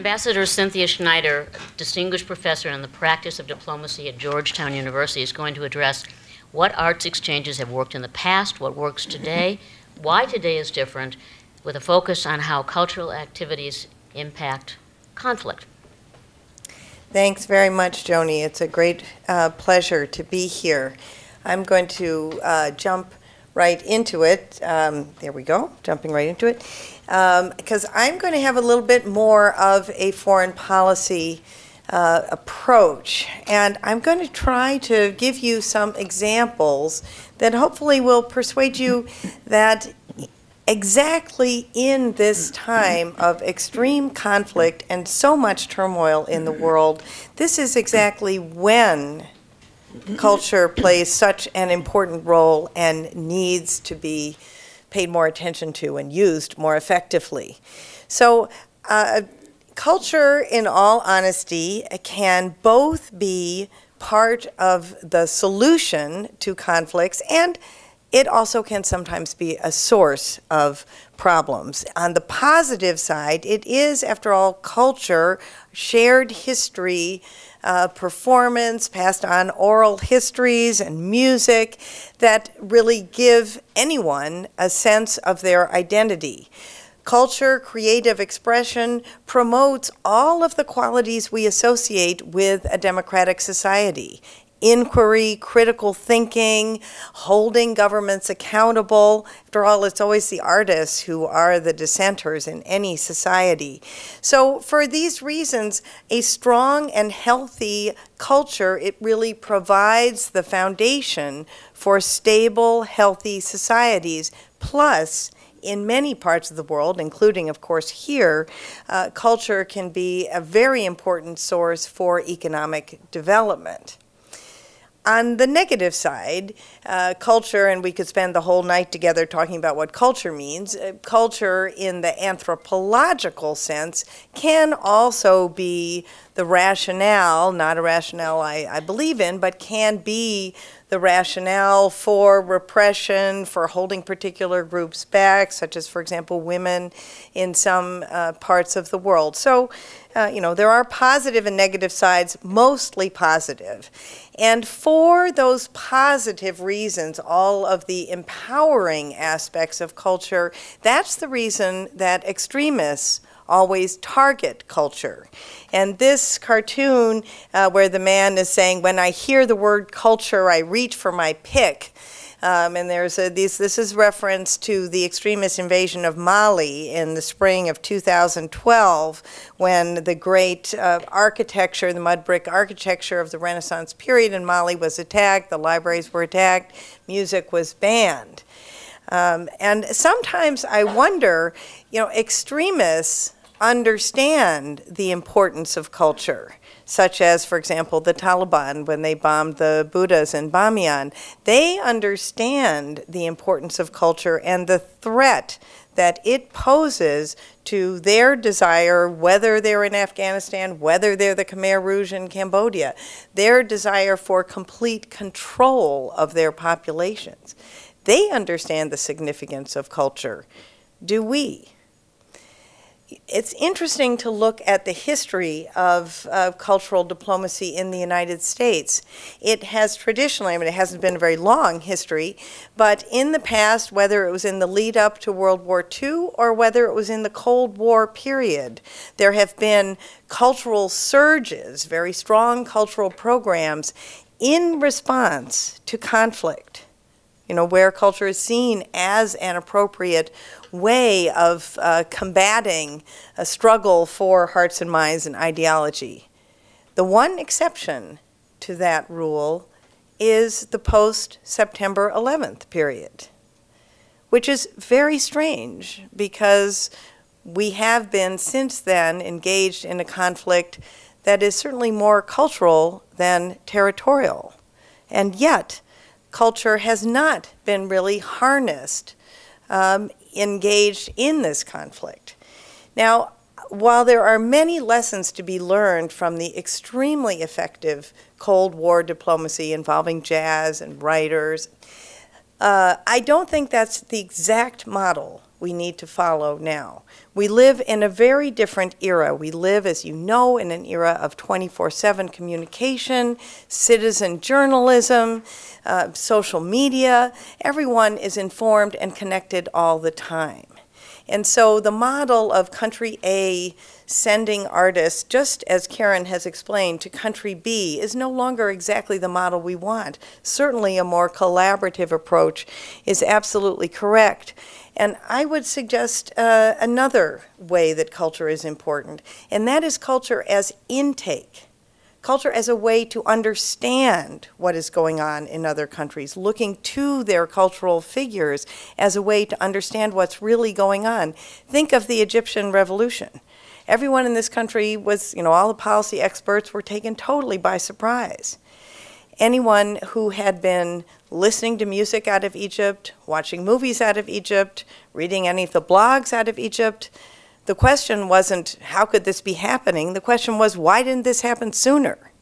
Ambassador Cynthia Schneider, distinguished professor in the practice of diplomacy at Georgetown University, is going to address what arts exchanges have worked in the past, what works today, why today is different, with a focus on how cultural activities impact conflict. Thanks very much, Joni. It's a great uh, pleasure to be here. I'm going to uh, jump right into it. Um, there we go, jumping right into it. Because um, I'm going to have a little bit more of a foreign policy uh, approach. And I'm going to try to give you some examples that hopefully will persuade you that exactly in this time of extreme conflict and so much turmoil in the world, this is exactly when culture plays such an important role and needs to be paid more attention to and used more effectively. So, uh, culture, in all honesty, can both be part of the solution to conflicts and it also can sometimes be a source of problems. On the positive side, it is, after all, culture, shared history, uh, performance, passed on oral histories and music that really give anyone a sense of their identity. Culture, creative expression promotes all of the qualities we associate with a democratic society inquiry, critical thinking, holding governments accountable. After all, it's always the artists who are the dissenters in any society. So for these reasons, a strong and healthy culture, it really provides the foundation for stable, healthy societies. Plus, in many parts of the world, including, of course, here, uh, culture can be a very important source for economic development on the negative side, uh, culture, and we could spend the whole night together talking about what culture means. Uh, culture, in the anthropological sense, can also be the rationale, not a rationale I, I believe in, but can be the rationale for repression, for holding particular groups back, such as, for example, women in some uh, parts of the world. So, uh, you know, there are positive and negative sides, mostly positive. And for those positive reasons, all of the empowering aspects of culture, that's the reason that extremists always target culture. And this cartoon, uh, where the man is saying, When I hear the word culture, I reach for my pick. Um, and there's a, these, this is reference to the extremist invasion of Mali in the spring of 2012 when the great uh, architecture, the mud brick architecture of the Renaissance period in Mali was attacked, the libraries were attacked, music was banned. Um, and sometimes I wonder, you know, extremists understand the importance of culture, such as, for example, the Taliban when they bombed the Buddhas in Bamiyan. They understand the importance of culture and the threat that it poses to their desire, whether they're in Afghanistan, whether they're the Khmer Rouge in Cambodia, their desire for complete control of their populations. They understand the significance of culture. Do we? It's interesting to look at the history of uh, cultural diplomacy in the United States. It has traditionally, I mean, it hasn't been a very long history, but in the past, whether it was in the lead up to World War II or whether it was in the Cold War period, there have been cultural surges, very strong cultural programs in response to conflict you know, where culture is seen as an appropriate way of uh, combating a struggle for hearts and minds and ideology. The one exception to that rule is the post September 11th period, which is very strange because we have been since then engaged in a conflict that is certainly more cultural than territorial. And yet, culture has not been really harnessed, um, engaged in this conflict. Now, while there are many lessons to be learned from the extremely effective Cold War diplomacy involving jazz and writers, uh, I don't think that's the exact model we need to follow now. We live in a very different era. We live, as you know, in an era of 24 7 communication, citizen journalism, uh, social media. Everyone is informed and connected all the time. And so the model of country A sending artists, just as Karen has explained, to country B is no longer exactly the model we want. Certainly a more collaborative approach is absolutely correct. And I would suggest uh, another way that culture is important, and that is culture as intake culture as a way to understand what is going on in other countries, looking to their cultural figures as a way to understand what's really going on. Think of the Egyptian revolution. Everyone in this country was, you know, all the policy experts were taken totally by surprise. Anyone who had been listening to music out of Egypt, watching movies out of Egypt, reading any of the blogs out of Egypt, the question wasn't, how could this be happening? The question was, why didn't this happen sooner?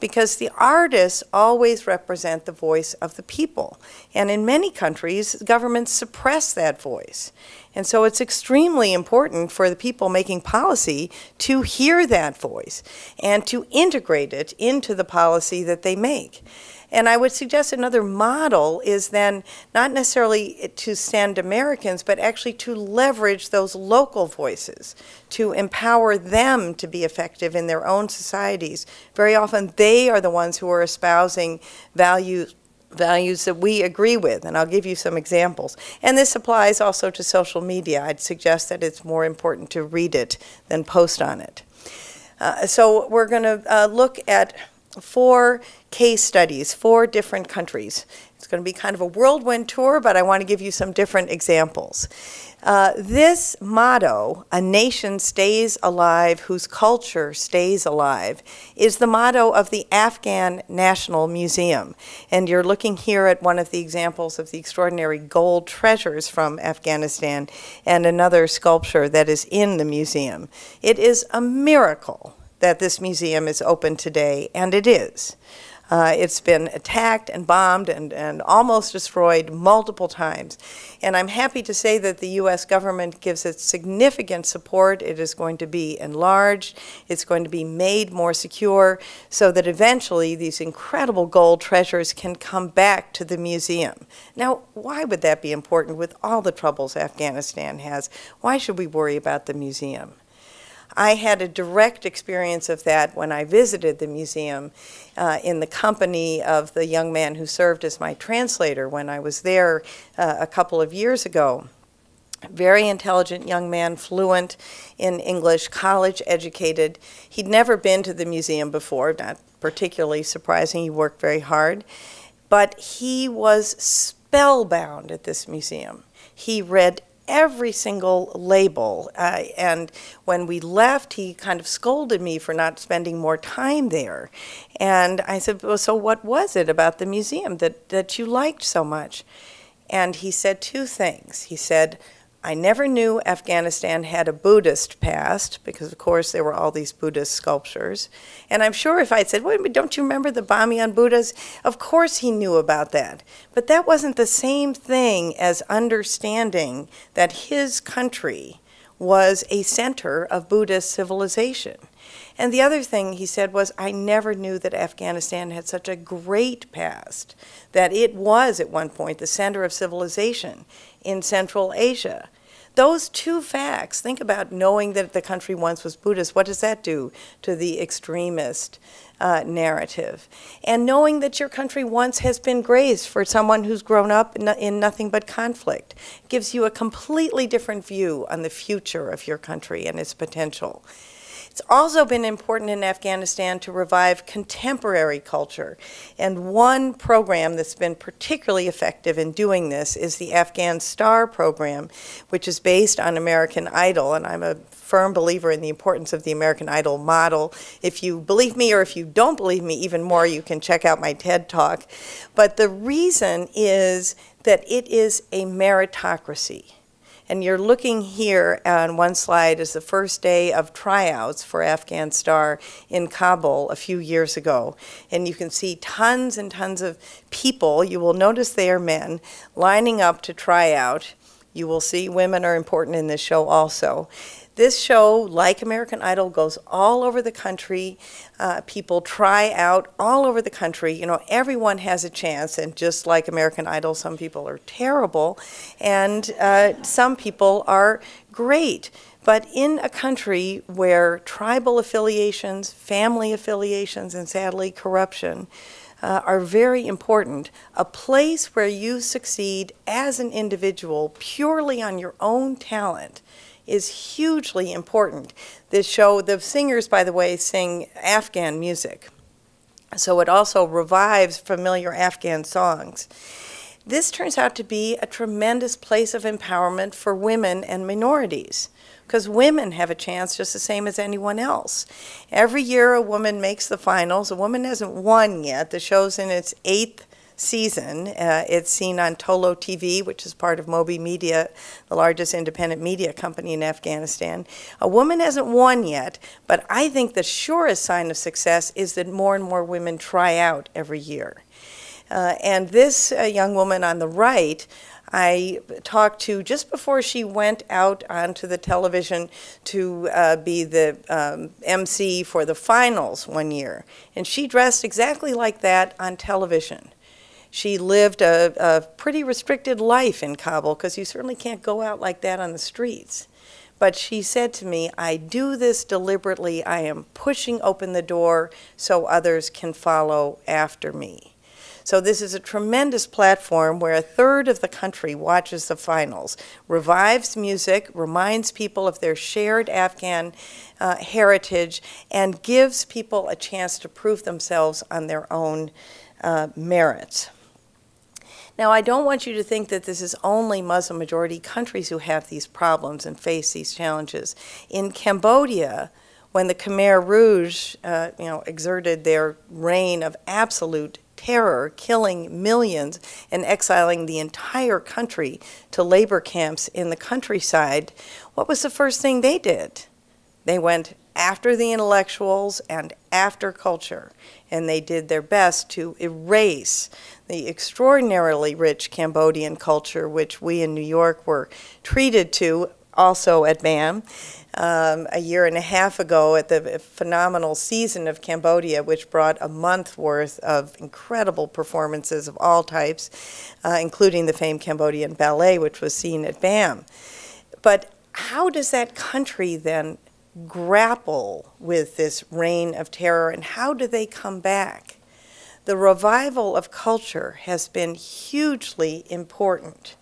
Because the artists always represent the voice of the people. And in many countries, governments suppress that voice. And so it's extremely important for the people making policy to hear that voice and to integrate it into the policy that they make. And I would suggest another model is then not necessarily to send Americans, but actually to leverage those local voices, to empower them to be effective in their own societies. Very often they are the ones who are espousing values values that we agree with, and I'll give you some examples. And this applies also to social media. I'd suggest that it's more important to read it than post on it. Uh, so we're going to uh, look at four case studies, four different countries. It's going to be kind of a whirlwind tour, but I want to give you some different examples. Uh, this motto, a nation stays alive whose culture stays alive, is the motto of the Afghan National Museum. And you're looking here at one of the examples of the extraordinary gold treasures from Afghanistan and another sculpture that is in the museum. It is a miracle that this museum is open today, and it is. Uh, it's been attacked and bombed and, and almost destroyed multiple times. And I'm happy to say that the U.S. government gives it significant support. It is going to be enlarged. It's going to be made more secure so that eventually these incredible gold treasures can come back to the museum. Now, why would that be important with all the troubles Afghanistan has? Why should we worry about the museum? I had a direct experience of that when I visited the museum uh, in the company of the young man who served as my translator when I was there uh, a couple of years ago. Very intelligent young man, fluent in English, college educated. He'd never been to the museum before, not particularly surprising. He worked very hard. But he was spellbound at this museum. He read every single label. Uh, and when we left, he kind of scolded me for not spending more time there. And I said, well, so what was it about the museum that, that you liked so much? And he said two things. He said, I never knew Afghanistan had a Buddhist past because, of course, there were all these Buddhist sculptures. And I'm sure if I'd said, Wait, but don't you remember the Bamiyan Buddhas? Of course he knew about that. But that wasn't the same thing as understanding that his country was a center of Buddhist civilization. And the other thing he said was, I never knew that Afghanistan had such a great past, that it was at one point the center of civilization in Central Asia. Those two facts, think about knowing that the country once was Buddhist, what does that do to the extremist uh, narrative? And knowing that your country once has been grace for someone who's grown up in, in nothing but conflict gives you a completely different view on the future of your country and its potential. It's also been important in Afghanistan to revive contemporary culture. And one program that's been particularly effective in doing this is the Afghan Star program, which is based on American Idol. And I'm a firm believer in the importance of the American Idol model. If you believe me or if you don't believe me even more, you can check out my TED Talk. But the reason is that it is a meritocracy. And you're looking here on one slide is the first day of tryouts for Afghan Star in Kabul a few years ago. And you can see tons and tons of people, you will notice they are men, lining up to try out You will see women are important in this show also. This show, like American Idol, goes all over the country. Uh, people try out all over the country. You know, everyone has a chance, and just like American Idol, some people are terrible, and uh, some people are great. But in a country where tribal affiliations, family affiliations, and sadly corruption uh, are very important, a place where you succeed as an individual purely on your own talent is hugely important. This show, the singers, by the way, sing Afghan music. So it also revives familiar Afghan songs. This turns out to be a tremendous place of empowerment for women and minorities because women have a chance just the same as anyone else. Every year a woman makes the finals. A woman hasn't won yet. The show's in its eighth season. Uh, it's seen on Tolo TV, which is part of Moby Media, the largest independent media company in Afghanistan. A woman hasn't won yet, but I think the surest sign of success is that more and more women try out every year. Uh, and this uh, young woman on the right, I talked to just before she went out onto the television to uh, be the um, MC for the finals one year. And she dressed exactly like that on television. She lived a, a pretty restricted life in Kabul because you certainly can't go out like that on the streets. But she said to me, I do this deliberately. I am pushing open the door so others can follow after me. So this is a tremendous platform where a third of the country watches the finals, revives music, reminds people of their shared Afghan uh, heritage, and gives people a chance to prove themselves on their own uh, merits. Now, I don't want you to think that this is only Muslim majority countries who have these problems and face these challenges. In Cambodia, when the Khmer Rouge, uh, you know, exerted their reign of absolute terror, killing millions and exiling the entire country to labor camps in the countryside, what was the first thing they did? They went after the intellectuals and after culture, and they did their best to erase the extraordinarily rich Cambodian culture, which we in New York were treated to also at BAM um, a year and a half ago at the phenomenal season of Cambodia, which brought a month worth of incredible performances of all types, uh, including the famed Cambodian ballet, which was seen at BAM. But how does that country then grapple with this reign of terror, and how do they come back? The revival of culture has been hugely important,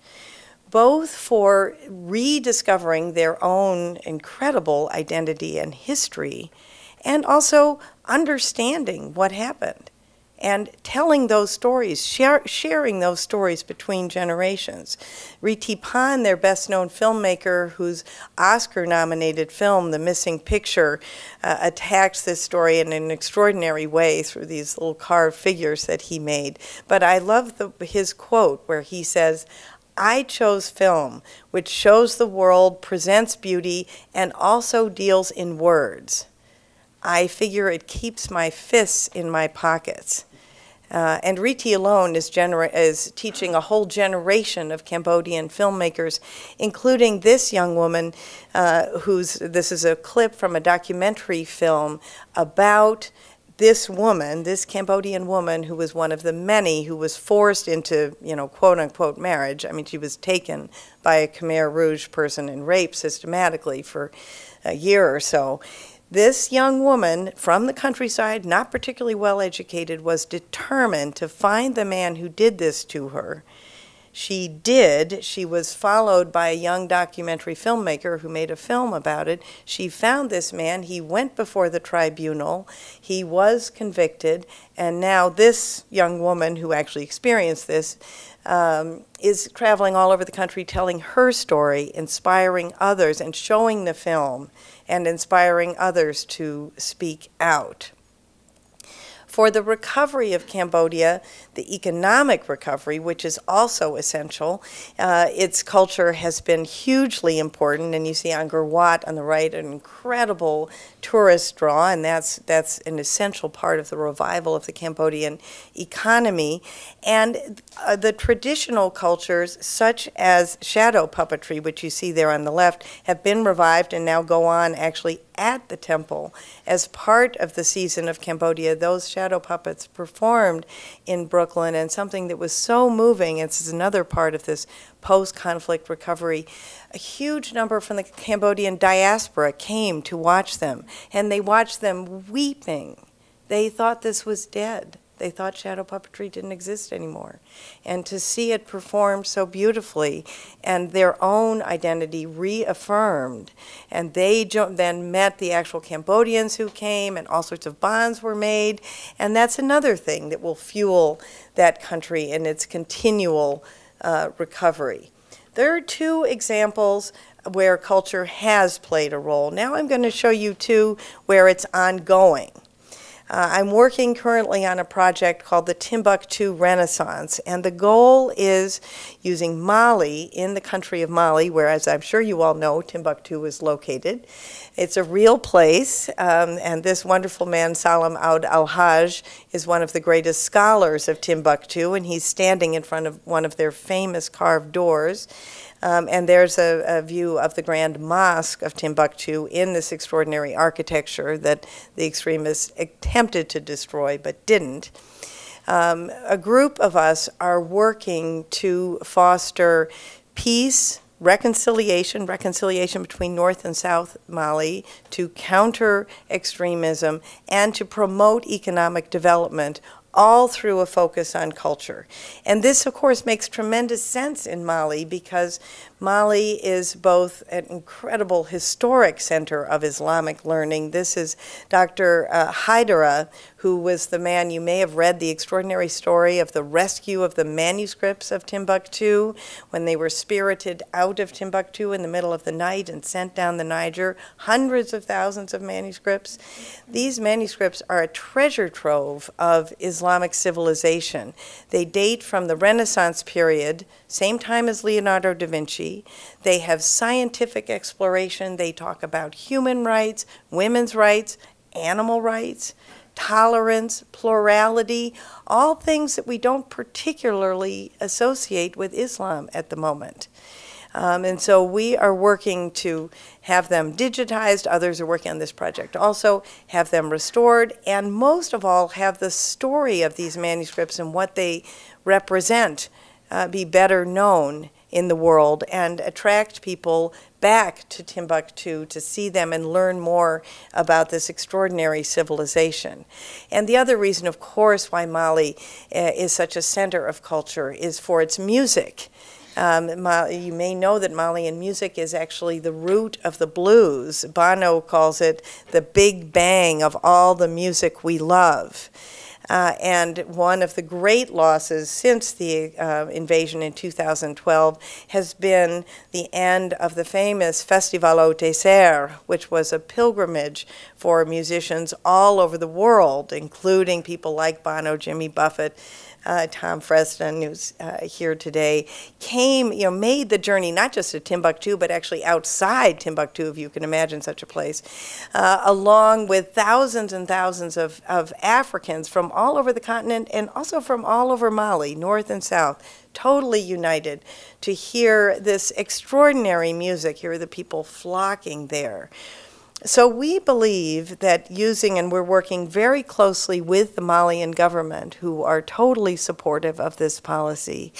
both for rediscovering their own incredible identity and history, and also understanding what happened and telling those stories, share, sharing those stories between generations. Rithy Panh, their best known filmmaker, whose Oscar nominated film, The Missing Picture, uh, attacks this story in an extraordinary way through these little carved figures that he made. But I love the, his quote where he says, I chose film, which shows the world, presents beauty, and also deals in words. I figure it keeps my fists in my pockets. Uh, and Rithy alone is, is, teaching a whole generation of Cambodian filmmakers, including this young woman, uh, who's this is a clip from a documentary film about this woman, this Cambodian woman, who was one of the many who was forced into, you know, quote unquote marriage. I mean, she was taken by a Khmer Rouge person and raped systematically for a year or so. This young woman from the countryside, not particularly well educated, was determined to find the man who did this to her. She did. She was followed by a young documentary filmmaker who made a film about it. She found this man. He went before the tribunal. He was convicted. And now, this young woman who actually experienced this um, is traveling all over the country telling her story, inspiring others, and showing the film and inspiring others to speak out. For the recovery of Cambodia, the economic recovery, which is also essential, uh, its culture has been hugely important. And you see Angkor Wat on the right, an incredible tourist draw, and that's, that's an essential part of the revival of the Cambodian economy. And uh, the traditional cultures, such as shadow puppetry, which you see there on the left, have been revived and now go on actually at the temple as part of the season of Cambodia. Those shadow puppets performed in Brooklyn, and something that was so moving. This is another part of this post-conflict recovery. A huge number from the Cambodian diaspora came to watch them, and they watched them weeping. They thought this was dead. They thought shadow puppetry didn't exist anymore. And to see it performed so beautifully and their own identity reaffirmed, and they then met the actual Cambodians who came, and all sorts of bonds were made. And that's another thing that will fuel that country in its continual uh, recovery. There are two examples where culture has played a role. Now I'm going to show you two where it's ongoing. Uh, I'm working currently on a project called the Timbuktu Renaissance, and the goal is using Mali in the country of Mali, where, as I'm sure you all know, Timbuktu is located. It's a real place, um, and this wonderful man, Salem Ould Elhadj, is one of the greatest scholars of Timbuktu, and he's standing in front of one of their famous carved doors. Um, and there's a, a, view of the Grand Mosque of Timbuktu in this extraordinary architecture that the extremists attempted to destroy but didn't. Um, a group of us are working to foster peace, reconciliation, reconciliation between North and South Mali, to counter extremism, and to promote economic development all through a focus on culture. And this, of course, makes tremendous sense in Mali because Mali is both an incredible historic center of Islamic learning. This is Dr. Uh, Haidara, who was the man you may have read the extraordinary story of the rescue of the manuscripts of Timbuktu when they were spirited out of Timbuktu in the middle of the night and sent down the Niger. Hundreds of thousands of manuscripts. These manuscripts are a treasure trove of Islamic civilization. They date from the Renaissance period same time as Leonardo da Vinci. They have scientific exploration. They talk about human rights, women's rights, animal rights, tolerance, plurality, all things that we don't particularly associate with Islam at the moment. Um, and so we are working to have them digitized. Others are working on this project also, have them restored, and most of all, have the story of these manuscripts and what they represent uh, be better known in the world and attract people back to Timbuktu to see them and learn more about this extraordinary civilization. And the other reason, of course, why Mali uh, is such a center of culture is for its music. Um, you may know that Malian music is actually the root of the blues. Bono calls it the big bang of all the music we love. Uh, and one of the great losses since the uh, invasion in 2012 has been the end of the famous Festival au Désert, which was a pilgrimage for musicians all over the world, including people like Bono, Jimmy Buffett, uh, Tom Freston, who's uh, here today, came, you know, made the journey not just to Timbuktu, but actually outside Timbuktu, if you can imagine such a place, uh, along with thousands and thousands of, of Africans from all over the continent and also from all over Mali, north and south, totally united to hear this extraordinary music, hear the people flocking there. So we believe that using, and we're working very closely with the Malian government, who are totally supportive of this policy.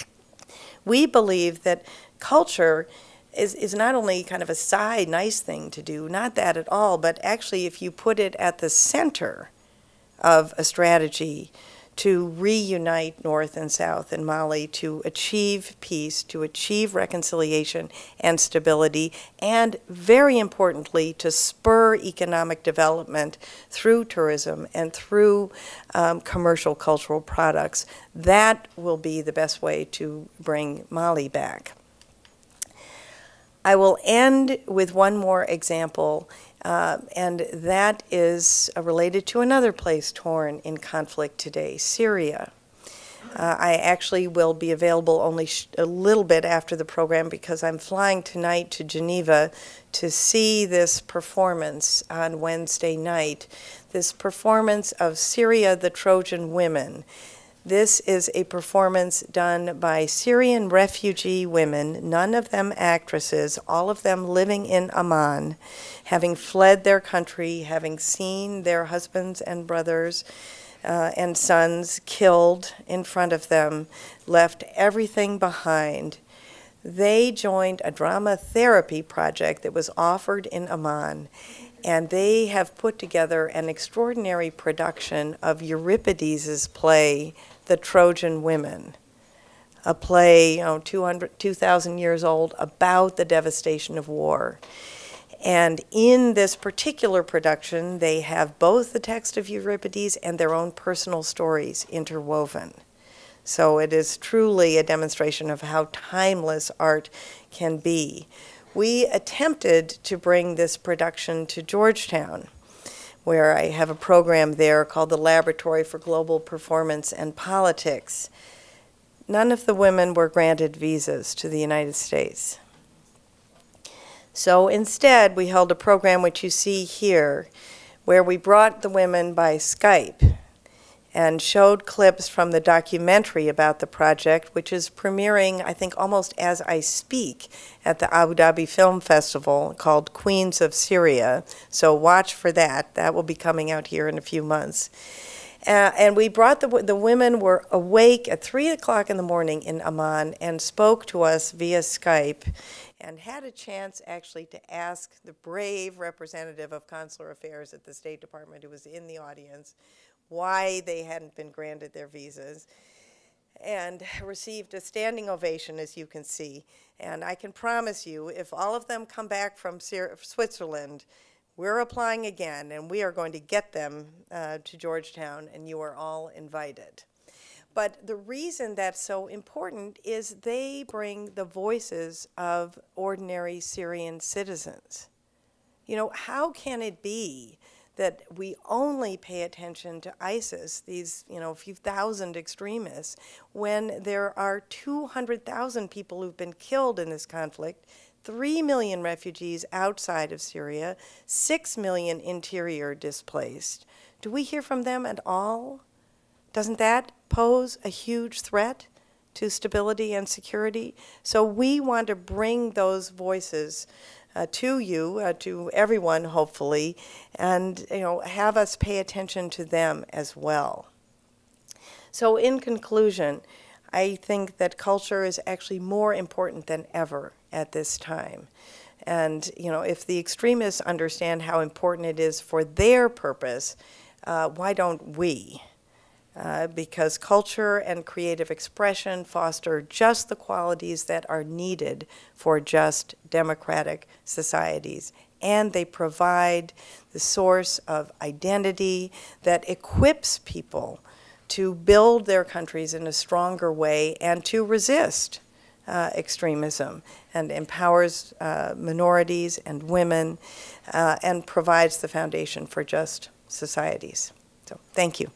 We believe that culture is, is not only kind of a side nice thing to do, not that at all, but actually if you put it at the center of a strategy, to reunite North and South in Mali to achieve peace, to achieve reconciliation and stability, and very importantly, to spur economic development through tourism and through um, commercial cultural products. That will be the best way to bring Mali back. I will end with one more example Uh, and that is uh, related to another place torn in conflict today, Syria. Uh, I actually will be available only a little bit after the program because I'm flying tonight to Geneva to see this performance on Wednesday night. This performance of Syria, the Trojan Women. This is a performance done by Syrian refugee women, none of them actresses, all of them living in Amman, having fled their country, having seen their husbands and brothers uh, and sons killed in front of them, left everything behind. They joined a drama therapy project that was offered in Amman, and they have put together an extraordinary production of Euripides' play, The Trojan Women. A play, you know, 200, 2,000 years old, about the devastation of war. And in this particular production, they have both the text of Euripides and their own personal stories interwoven. So it is truly a demonstration of how timeless art can be. We attempted to bring this production to Georgetown, where I have a program there called the Laboratory for Global Performance and Politics. None of the women were granted visas to the United States. So instead, we held a program which you see here, where we brought the women by Skype and showed clips from the documentary about the project, which is premiering, I think, almost as I speak at the Abu Dhabi Film Festival called Queens of Syria. So watch for that. That will be coming out here in a few months. Uh, and we brought the, the women were awake at 3 o'clock in the morning in Amman and spoke to us via Skype and had a chance actually to ask the brave representative of consular affairs at the State Department who was in the audience why they hadn't been granted their visas and received a standing ovation, as you can see. And I can promise you, if all of them come back from Switzerland, we're applying again, and we are going to get them uh, to Georgetown, and you are all invited. But the reason that's so important is they bring the voices of ordinary Syrian citizens. You know, how can it be that we only pay attention to ISIS, these, you know, few thousand extremists, when there are 200,000 people who've been killed in this conflict, 3 million refugees outside of Syria, 6 million interior displaced? Do we hear from them at all? Doesn't that pose a huge threat to stability and security? So we want to bring those voices uh, to you, uh, to everyone, hopefully, and you know have us pay attention to them as well. So, in conclusion, I think that culture is actually more important than ever at this time. And you know, if the extremists understand how important it is for their purpose, uh, why don't we? Uh, because culture and creative expression foster just the qualities that are needed for just democratic societies. And they provide the source of identity that equips people to build their countries in a stronger way and to resist uh, extremism and empowers uh, minorities and women uh, and provides the foundation for just societies. So, thank you.